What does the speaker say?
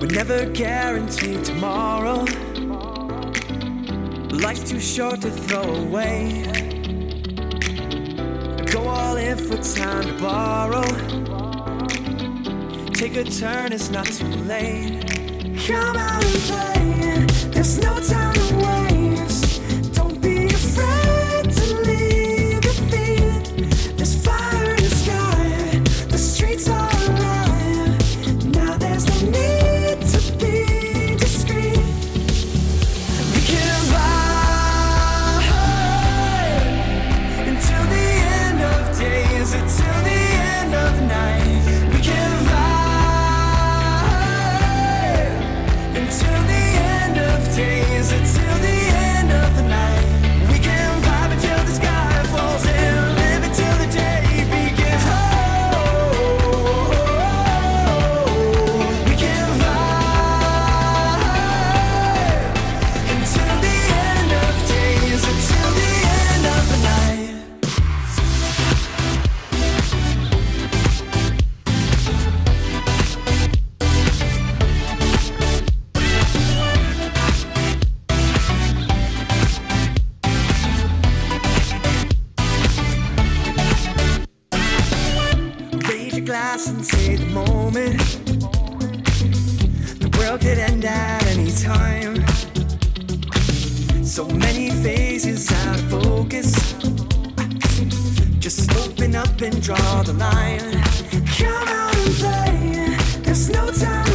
We're never guaranteed tomorrow. Life's too short to throw away. Go all in for time to borrow. Take a turn, it's not too late. Come out and play. There's no time. past and save the moment. The world could end at any time. So many phases out of focus. Just open up and draw the line. Come out and play. There's no time.